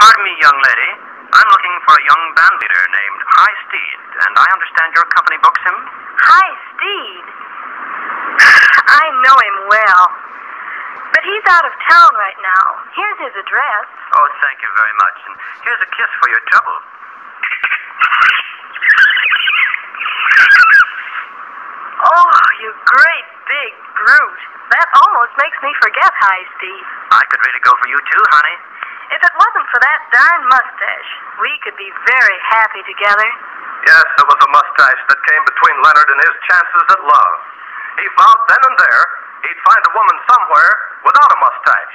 Pardon me, young lady. I'm looking for a young band leader named High Steed, and I understand your company books him? High Steed. I know him well. But he's out of town right now. Here's his address. Oh, thank you very much. And here's a kiss for your trouble. Oh, you great big brute. That almost makes me forget High Steve. I could really go for you too, honey. If it wasn't for that darn mustache, we could be very happy together. Yes, it was a mustache that came between Leonard and his chances at love. He vowed then and there he'd find a woman somewhere without a mustache.